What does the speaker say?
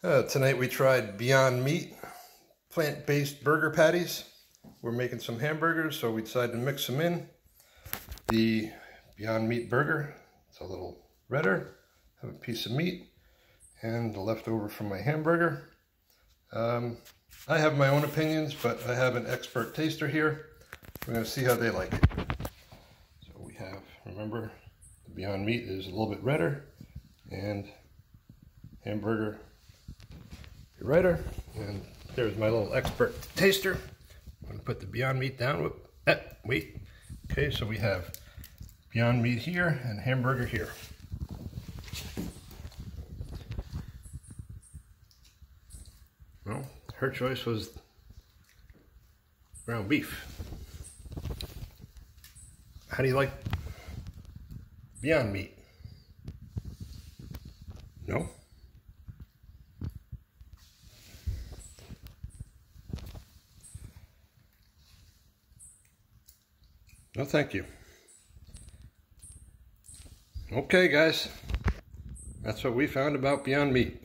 Uh, tonight we tried Beyond Meat plant-based burger patties. We're making some hamburgers, so we decided to mix them in. The Beyond Meat burger, it's a little redder. Have a piece of meat and the leftover from my hamburger. Um, I have my own opinions, but I have an expert taster here. We're going to see how they like it. So we have, remember, the Beyond Meat is a little bit redder and hamburger writer. And there's my little expert taster. I'm gonna put the Beyond Meat down. Whoop, wait. Okay, so we have Beyond Meat here and hamburger here. Well, her choice was ground beef. How do you like Beyond Meat? No? No, thank you. Okay, guys. That's what we found about Beyond Meat.